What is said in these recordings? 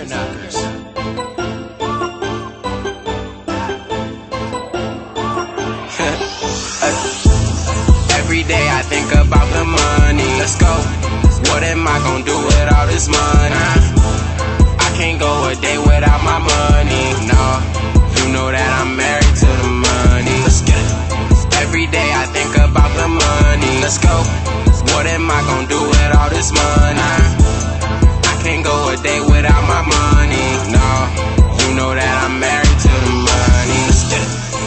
The knockers. Every day I think about the money. Let's go. What am I gonna do with all this money? I can't go a day without my money. No, you know that I'm married to the money. Let's get it. Every day I think about the money. Let's go. What am I gonna do with all this money? Can't go a day without my money. No, you know that I'm married to the money.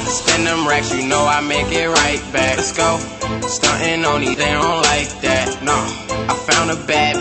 Spend them racks, you know I make it right back. Let's go. Stunting on these, they don't like that. No, I found a bad